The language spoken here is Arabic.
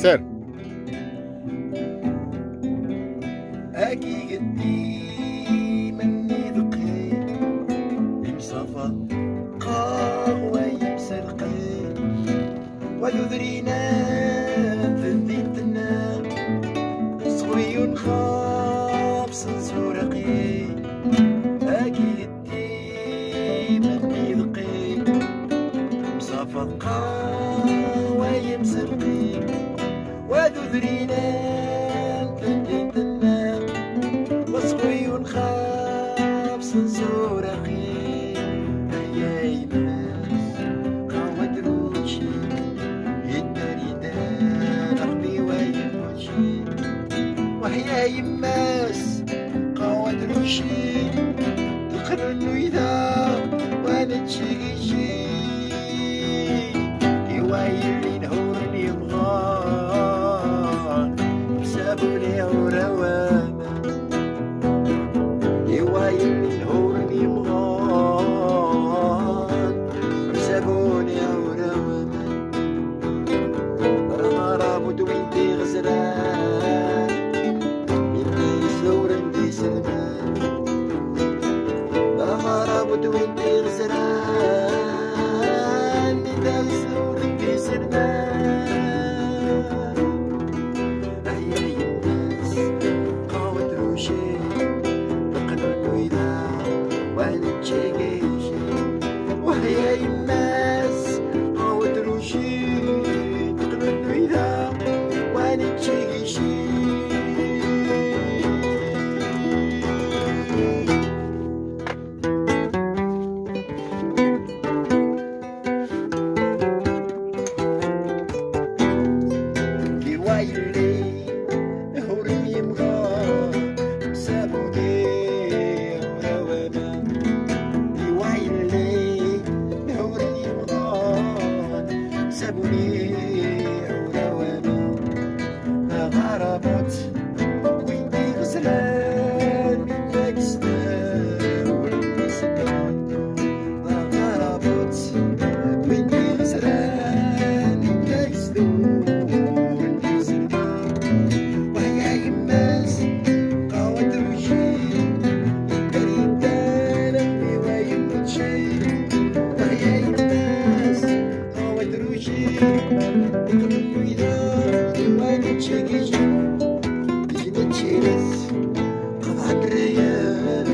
سير. أكي قدي مني ذقي يمصفى قهوة يمسرقي ويذرينا ذنبيتنا صغي خابس سورقي. أكي قدي مني وذرينا ذنبيتنا وصغي خابس زورقي هيا يمس قوة روشي يدري ربي ويموشي وهيا يماس قوة روشي تقرن إذا وأنا تشيشي 在雨。